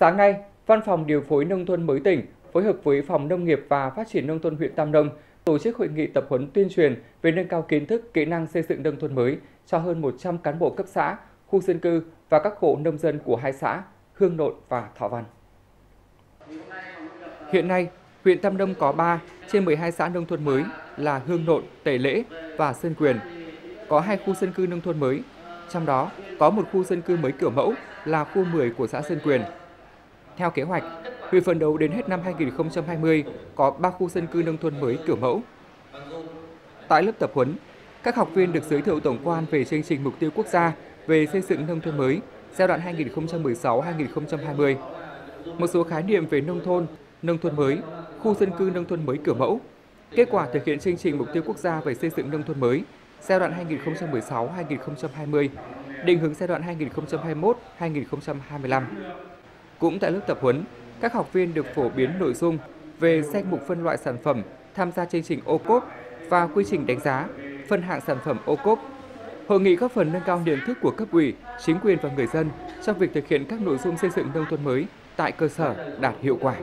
Sáng nay, Văn phòng Điều phối Nông thôn mới tỉnh phối hợp với Phòng Nông nghiệp và Phát triển Nông thôn huyện Tam Nông tổ chức hội nghị tập huấn tuyên truyền về nâng cao kiến thức, kỹ năng xây dựng nông thôn mới cho hơn 100 cán bộ cấp xã, khu dân cư và các hộ nông dân của hai xã Hương Nộn và Thọ Văn. Hiện nay, huyện Tam Nông có 3 trên 12 xã nông thôn mới là Hương Nộn, Tề Lễ và Sơn Quyền. Có hai khu dân cư nông thôn mới, trong đó có một khu dân cư mới kiểu mẫu là khu 10 của xã Sơn Quyền. Theo kế hoạch, huyện phấn đấu đến hết năm 2020 có 3 khu dân cư nông thôn mới kiểu mẫu. Tại lớp tập huấn, các học viên được giới thiệu tổng quan về chương trình mục tiêu quốc gia về xây dựng nông thôn mới giai đoạn 2016-2020. Một số khái niệm về nông thôn, nông thôn mới, khu dân cư nông thôn mới kiểu mẫu, kết quả thực hiện chương trình mục tiêu quốc gia về xây dựng nông thôn mới giai đoạn 2016-2020, định hướng giai đoạn 2021-2025. Cũng tại lớp tập huấn, các học viên được phổ biến nội dung về danh mục phân loại sản phẩm tham gia chương trình ô cốp và quy trình đánh giá, phân hạng sản phẩm ô cốp. Hội nghị góp phần nâng cao nhận thức của cấp ủy, chính quyền và người dân trong việc thực hiện các nội dung xây dựng nông thôn mới tại cơ sở đạt hiệu quả.